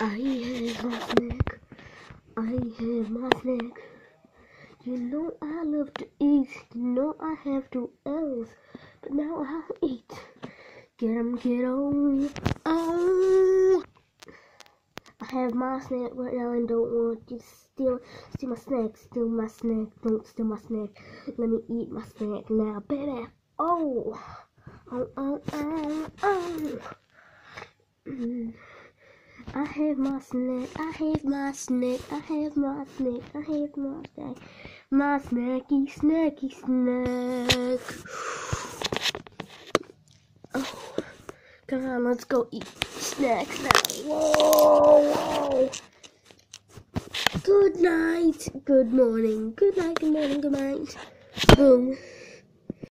I have my snack. I have my snack. You know I love to eat. You know I have to else. But now I'll eat. Get 'em, get on. Oh. I have my snack right now and don't want you to steal, steal my snack. Steal my snack. Don't steal my snack. Let me eat my snack now, baby. Oh. Oh, oh, oh, oh. Mm. I have my snack, I have my snack, I have my snack, I have my snack, my snacky, snacky snack. Oh, come on, let's go eat snacks now. Whoa, whoa. Good night, good morning, good night, good morning, good night. Boom.